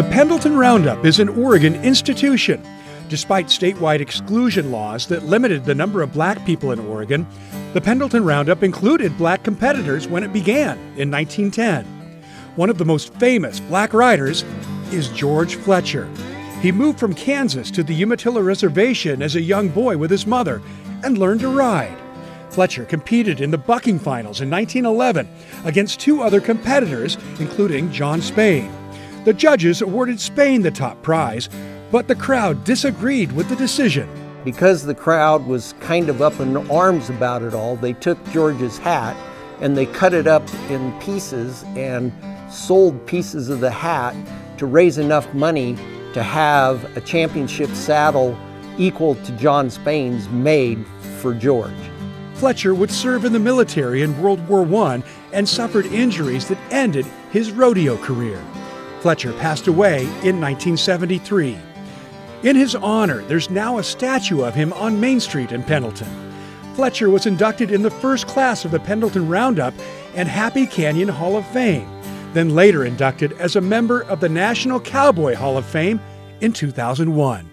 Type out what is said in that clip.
The Pendleton Roundup is an Oregon institution. Despite statewide exclusion laws that limited the number of black people in Oregon, the Pendleton Roundup included black competitors when it began in 1910. One of the most famous black riders is George Fletcher. He moved from Kansas to the Umatilla Reservation as a young boy with his mother and learned to ride. Fletcher competed in the bucking finals in 1911 against two other competitors, including John Spain. The judges awarded Spain the top prize, but the crowd disagreed with the decision. Because the crowd was kind of up in arms about it all, they took George's hat and they cut it up in pieces and sold pieces of the hat to raise enough money to have a championship saddle equal to John Spain's made for George. Fletcher would serve in the military in World War I and suffered injuries that ended his rodeo career. Fletcher passed away in 1973. In his honor, there's now a statue of him on Main Street in Pendleton. Fletcher was inducted in the first class of the Pendleton Roundup and Happy Canyon Hall of Fame, then later inducted as a member of the National Cowboy Hall of Fame in 2001.